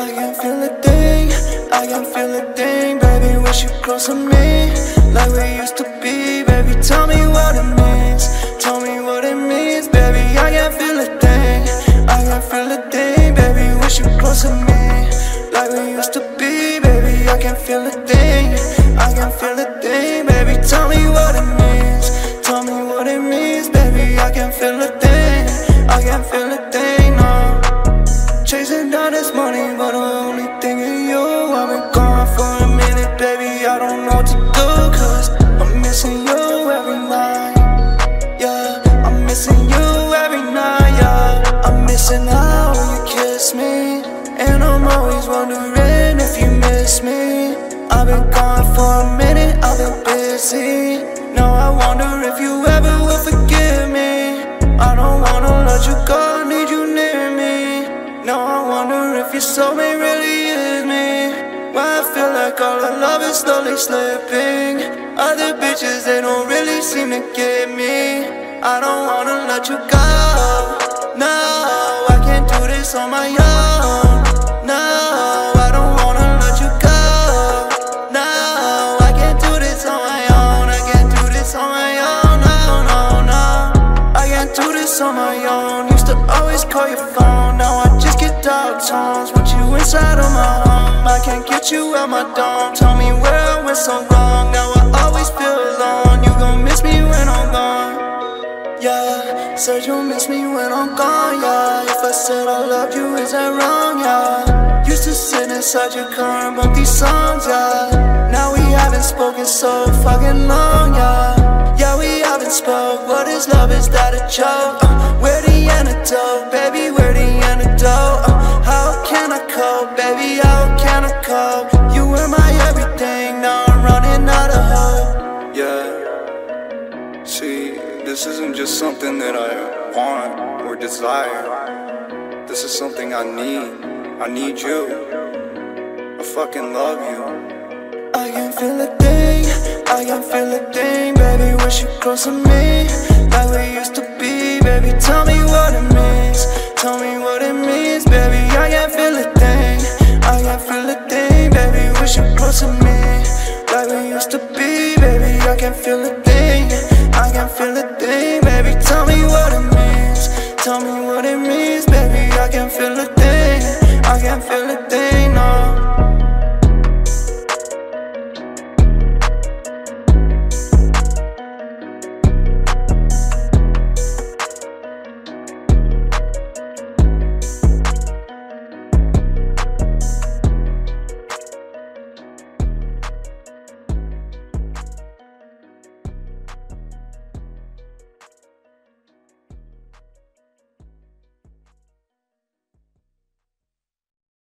I can feel a thing, I can feel a thing Baby, wish you close to me. Like we used to be Baby, tell me what it means. Tell me what it means Baby, I can feel a thing. I can feel a thing Baby, wish you close to me. Like we used to be Baby, I can feel a thing. I can feel a thing Baby, tell me what it means. Tell me what it means Baby, I can feel a thing. I can feel always wondering if you miss me. I've been gone for a minute, I've been busy. Now I wonder if you ever will forgive me. I don't wanna let you go, I need you near me. Now I wonder if your soulmate really is me. Why I feel like all our love is slowly slipping. Other bitches, they don't really seem to get me. I don't wanna let you go. No, I can't do this on my own this on my own. Used to always call your phone. Now I just get dog tones. Want you inside of my home. I can't get you out my dome. Tell me where I went so wrong. Now I always feel alone. You gon' miss me when I'm gone. Yeah, said you'll miss me when I'm gone, yeah If I said I loved you, is that wrong, yeah Used to sit inside your car and bump these songs, yeah Now we haven't spoken so fucking long, yeah haven't spoke, what is love, is that a joke? Uh, where the antidote, baby, where the antidote? Uh, how can I cope, baby, how can I cope? You were my everything, now I'm running out of hope Yeah. See, this isn't just something that I want or desire. This is something I need. I need you. I fucking love you. I can feel a thing, I can feel a thing, baby, wish you close to me? Like we used to be, baby, tell me what it means. Tell me what it means, baby, I can feel a thing I can feel a thing, baby, wish you close to me? Like we used to be, baby, I can feel a thing I can feel a thing, baby, tell me what it means. Tell me what it means, baby, I can feel a thing